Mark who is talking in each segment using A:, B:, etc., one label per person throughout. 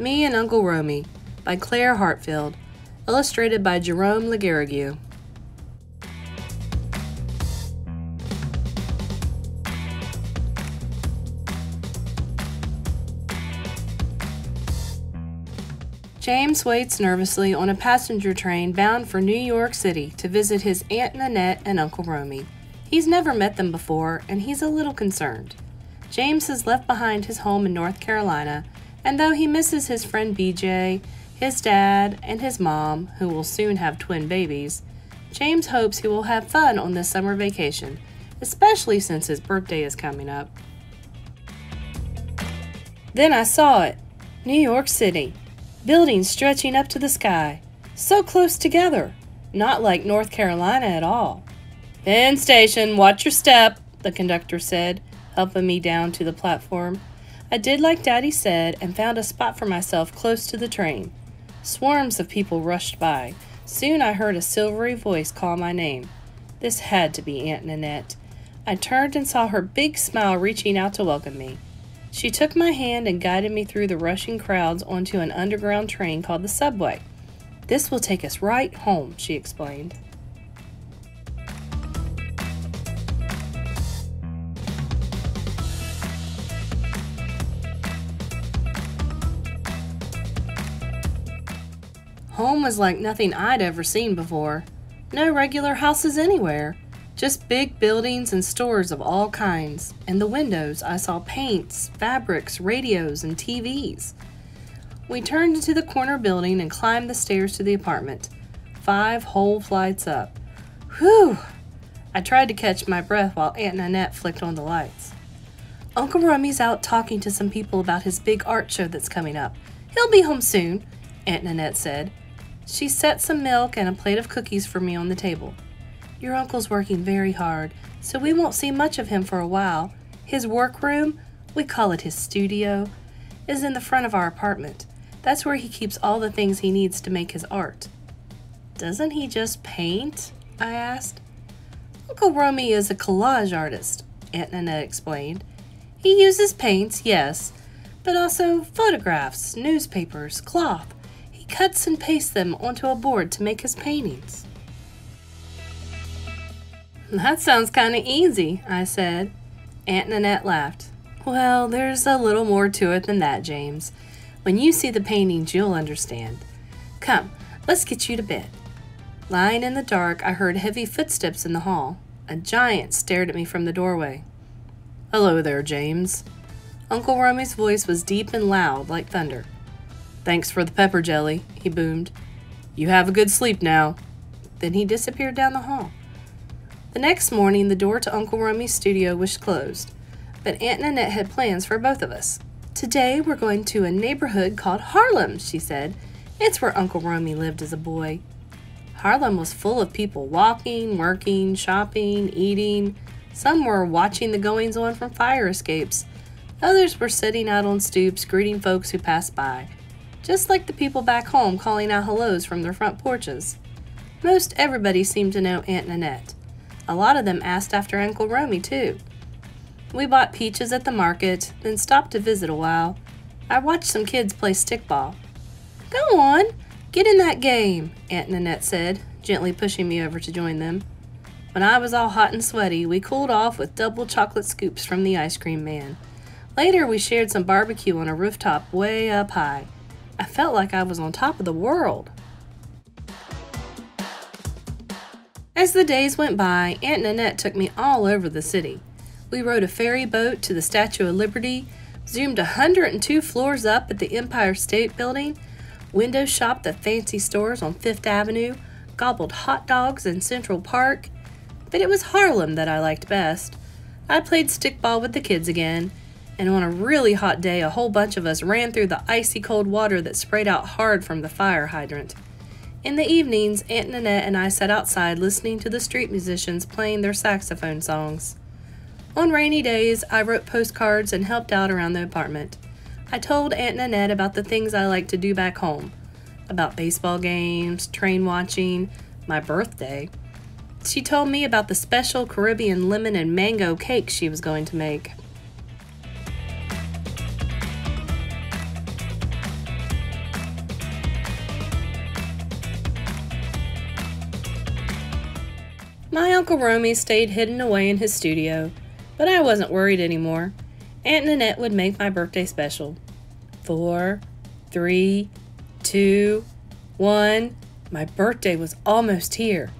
A: Me and Uncle Romie by Claire Hartfield, illustrated by Jerome Lagarrigue. James waits nervously on a passenger train bound for New York City to visit his Aunt Nanette and Uncle Romie. He's never met them before, and he's a little concerned. James has left behind his home in North Carolina, and though he misses his friend BJ, his dad, and his mom, who will soon have twin babies, James hopes he will have fun on this summer vacation, especially since his birthday is coming up. Then I saw it New York City buildings stretching up to the sky, so close together, not like North Carolina at all. Penn Station, watch your step, the conductor said, helping me down to the platform. I did like Daddy said and found a spot for myself close to the train. Swarms of people rushed by. Soon I heard a silvery voice call my name. This had to be Aunt Nanette. I turned and saw her big smile reaching out to welcome me. She took my hand and guided me through the rushing crowds onto an underground train called the subway. This will take us right home, she explained. Home was like nothing I'd ever seen before. No regular houses anywhere. Just big buildings and stores of all kinds. In the windows, I saw paints, fabrics, radios, and TVs. We turned into the corner building and climbed the stairs to the apartment. Five whole flights up. Whew! I tried to catch my breath while Aunt Nanette flicked on the lights. Uncle Romie's out talking to some people about his big art show that's coming up. He'll be home soon, Aunt Nanette said. She set some milk and a plate of cookies for me on the table. Your uncle's working very hard, so we won't see much of him for a while. His workroom, we call it his studio, is in the front of our apartment. That's where he keeps all the things he needs to make his art. Doesn't he just paint? I asked. Uncle Romie is a collage artist, Aunt Nanette explained. He uses paints, yes, but also photographs, newspapers, cloth. Cuts and pastes them onto a board to make his paintings. That sounds kind of easy, I said. Aunt Nanette laughed. Well, there's a little more to it than that, James. When you see the paintings, you'll understand. Come, let's get you to bed. Lying in the dark, I heard heavy footsteps in the hall. A giant stared at me from the doorway. Hello there, James. Uncle Romie's voice was deep and loud, like thunder. Thanks for the pepper jelly, he boomed. You have a good sleep now. Then he disappeared down the hall. The next morning, the door to Uncle Romie's studio was closed, but Aunt Nanette had plans for both of us. Today, we're going to a neighborhood called Harlem, she said. It's where Uncle Romie lived as a boy. Harlem was full of people walking, working, shopping, eating. Some were watching the goings on from fire escapes. Others were sitting out on stoops greeting folks who passed by, just like the people back home calling out hellos from their front porches. Most everybody seemed to know Aunt Nanette. A lot of them asked after Uncle Romie, too. We bought peaches at the market, then stopped to visit a while. I watched some kids play stickball. Go on, get in that game, Aunt Nanette said, gently pushing me over to join them. When I was all hot and sweaty, we cooled off with double chocolate scoops from the ice cream man. Later, we shared some barbecue on a rooftop way up high. I felt like I was on top of the world. As the days went by, Aunt Nanette took me all over the city. We rode a ferry boat to the Statue of Liberty, zoomed 102 floors up at the Empire State Building, window shopped at fancy stores on Fifth Avenue, gobbled hot dogs in Central Park. But it was Harlem that I liked best. I played stickball with the kids again, and on a really hot day, a whole bunch of us ran through the icy cold water that sprayed out hard from the fire hydrant. In the evenings, Aunt Nanette and I sat outside listening to the street musicians playing their saxophone songs. On rainy days, I wrote postcards and helped out around the apartment. I told Aunt Nanette about the things I like to do back home about baseball games, train watching, my birthday. She told me about the special Caribbean lemon and mango cake she was going to make. Uncle Romie stayed hidden away in his studio, but I wasn't worried anymore. Aunt Nanette would make my birthday special. Four, three, two, one. My birthday was almost here.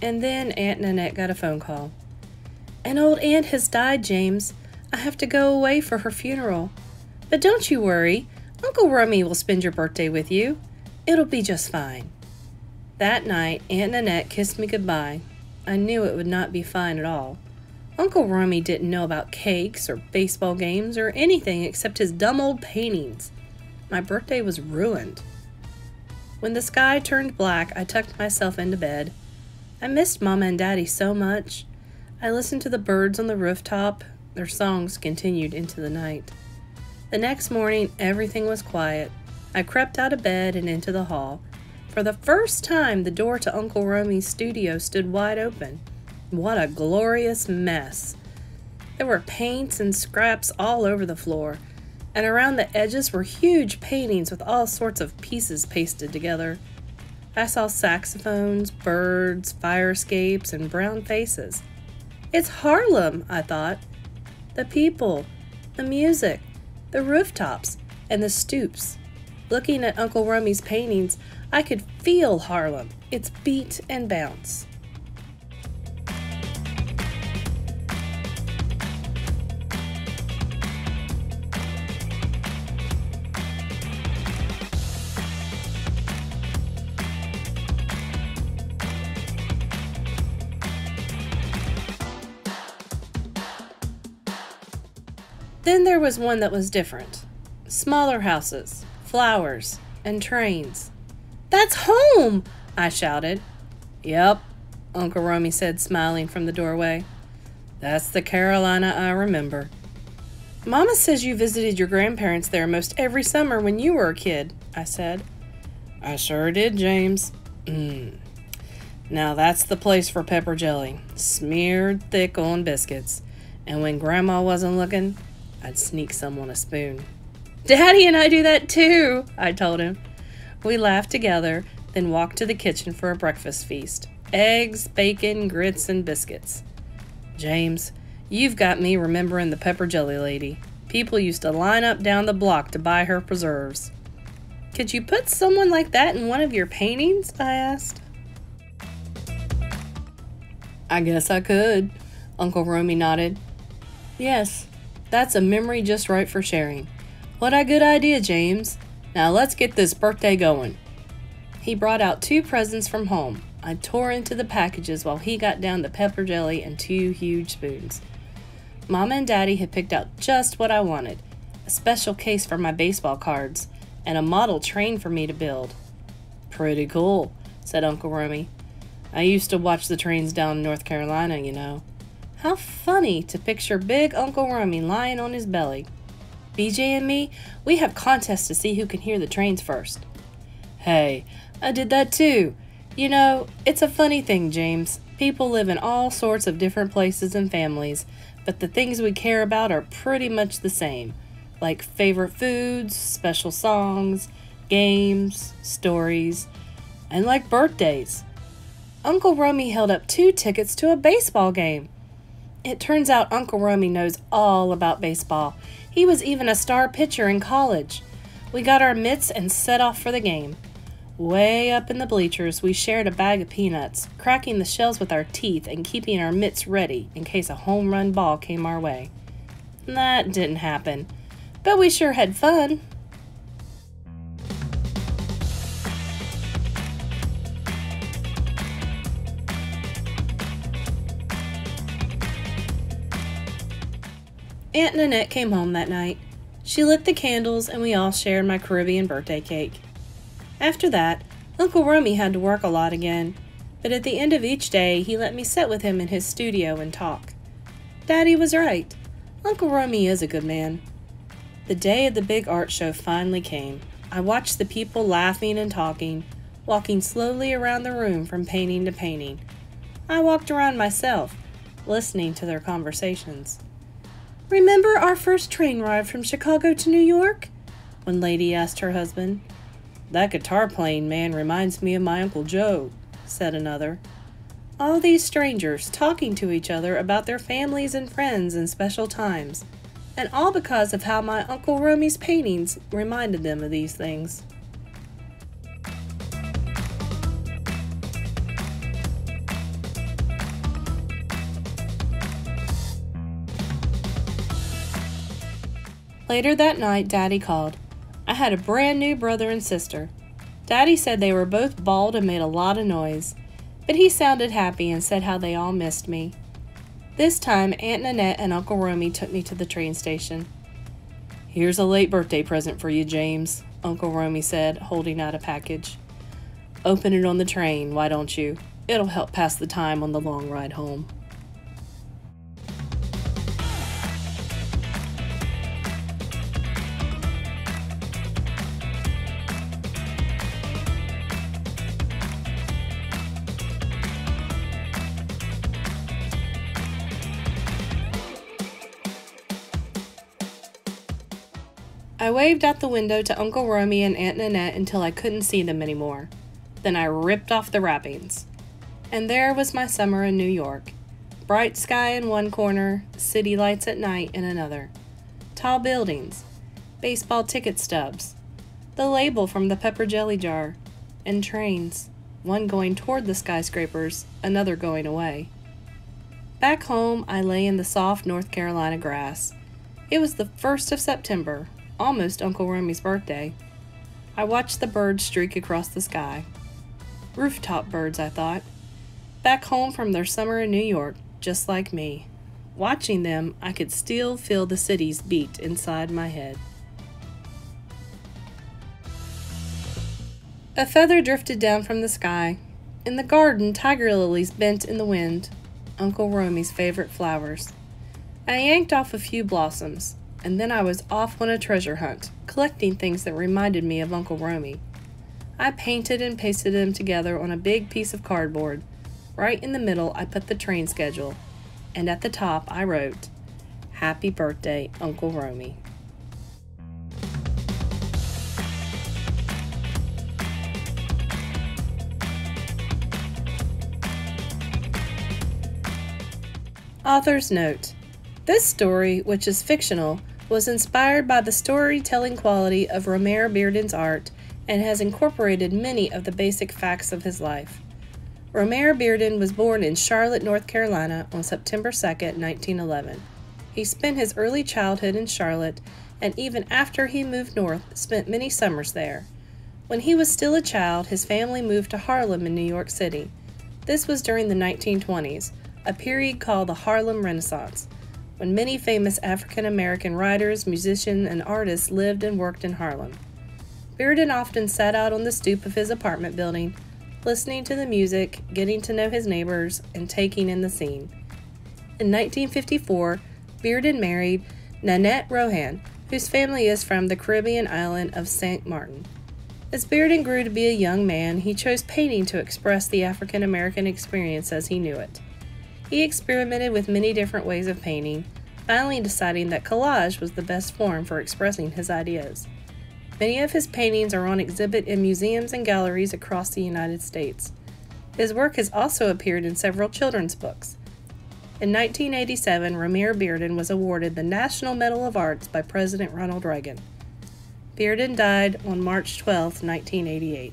A: And then Aunt Nanette got a phone call. An old aunt has died, James. I have to go away for her funeral. But don't you worry. Uncle Romie will spend your birthday with you. It'll be just fine. That night, Aunt Nanette kissed me goodbye. I knew it would not be fine at all. Uncle Romie didn't know about cakes or baseball games or anything except his dumb old paintings. My birthday was ruined. When the sky turned black, I tucked myself into bed. I missed Mama and Daddy so much. I listened to the birds on the rooftop. Their songs continued into the night. The next morning, everything was quiet. I crept out of bed and into the hall. For the first time, the door to Uncle Romie's studio stood wide open. What a glorious mess! There were paints and scraps all over the floor, and around the edges were huge paintings with all sorts of pieces pasted together. I saw saxophones, birds, fire escapes, and brown faces. It's Harlem, I thought. The people, the music, the rooftops, and the stoops. Looking at Uncle Romie's paintings, I could feel Harlem, its beat and bounce. Then there was one that was different smaller houses, flowers, and trains. That's home! I shouted. Yep, Uncle Romie said, smiling from the doorway. That's the Carolina I remember. Mama says you visited your grandparents there most every summer when you were a kid, I said. I sure did, James. Mm. Now that's the place for pepper jelly, smeared thick on biscuits. And when Grandma wasn't looking, I'd sneak someone a spoon. Daddy and I do that too, I told him. We laughed together, then walked to the kitchen for a breakfast feast eggs, bacon, grits, and biscuits. James, you've got me remembering the pepper jelly lady. People used to line up down the block to buy her preserves. Could you put someone like that in one of your paintings? I asked. I guess I could, Uncle Romie nodded. Yes, that's a memory just right for sharing. What a good idea, James. Now let's get this birthday going. He brought out two presents from home. I tore into the packages while he got down the pepper jelly and two huge spoons. Mama and Daddy had picked out just what I wanted a special case for my baseball cards and a model train for me to build. Pretty cool, said Uncle Romie. I used to watch the trains down in North Carolina, you know. How funny to picture big Uncle Romie lying on his belly. BJ and me, we have contests to see who can hear the trains first. Hey, I did that too. You know, it's a funny thing, James. People live in all sorts of different places and families, but the things we care about are pretty much the same like favorite foods, special songs, games, stories, and like birthdays. Uncle Romie held up two tickets to a baseball game. It turns out Uncle Romie knows all about baseball. He was even a star pitcher in college. We got our mitts and set off for the game. Way up in the bleachers, we shared a bag of peanuts, cracking the shells with our teeth and keeping our mitts ready in case a home run ball came our way. That didn't happen, but we sure had fun. Aunt Nanette came home that night. She lit the candles and we all shared my Caribbean birthday cake. After that, Uncle Romie had to work a lot again, but at the end of each day he let me sit with him in his studio and talk. Daddy was right. Uncle Romie is a good man. The day of the big art show finally came. I watched the people laughing and talking, walking slowly around the room from painting to painting. I walked around myself, listening to their conversations. Remember our first train ride from Chicago to New York? One lady asked her husband. That guitar playing man reminds me of my Uncle Joe, said another. All these strangers talking to each other about their families and friends and special times, and all because of how my Uncle Romie's paintings reminded them of these things. Later that night, Daddy called. I had a brand new brother and sister. Daddy said they were both bald and made a lot of noise, but he sounded happy and said how they all missed me. This time, Aunt Nanette and Uncle Romie took me to the train station. Here's a late birthday present for you, James, Uncle Romie said, holding out a package. Open it on the train, why don't you? It'll help pass the time on the long ride home. I waved out the window to Uncle Romie and Aunt Nanette until I couldn't see them anymore. Then I ripped off the wrappings. And there was my summer in New York. Bright sky in one corner, city lights at night in another. Tall buildings, baseball ticket stubs, the label from the pepper jelly jar, and trains, one going toward the skyscrapers, another going away. Back home, I lay in the soft North Carolina grass. It was the 1st of September, almost Uncle Romie's birthday. I watched the birds streak across the sky. Rooftop birds, I thought. Back home from their summer in New York, just like me. Watching them, I could still feel the city's beat inside my head. A feather drifted down from the sky. In the garden, tiger lilies bent in the wind, Uncle Romie's favorite flowers. I yanked off a few blossoms and then I was off on a treasure hunt, collecting things that reminded me of Uncle Romie. I painted and pasted them together on a big piece of cardboard. Right in the middle, I put the train schedule, and at the top, I wrote, Happy Birthday, Uncle Romie. Author's Note This story, which is fictional, was inspired by the storytelling quality of Romare Bearden's art and has incorporated many of the basic facts of his life. Romare Bearden was born in Charlotte, North Carolina on September 2, 1911. He spent his early childhood in Charlotte and even after he moved north, spent many summers there. When he was still a child, his family moved to Harlem in New York City. This was during the 1920s, a period called the Harlem Renaissance when many famous African American writers, musicians, and artists lived and worked in Harlem. Bearden often sat out on the stoop of his apartment building, listening to the music, getting to know his neighbors, and taking in the scene. In 1954, Bearden married Nanette Rohan, whose family is from the Caribbean island of St. Martin. As Bearden grew to be a young man, he chose painting to express the African American experience as he knew it. He experimented with many different ways of painting, finally deciding that collage was the best form for expressing his ideas. Many of his paintings are on exhibit in museums and galleries across the United States. His work has also appeared in several children's books. In 1987, Romare Bearden was awarded the National Medal of Arts by President Ronald Reagan. Bearden died on March 12, 1988.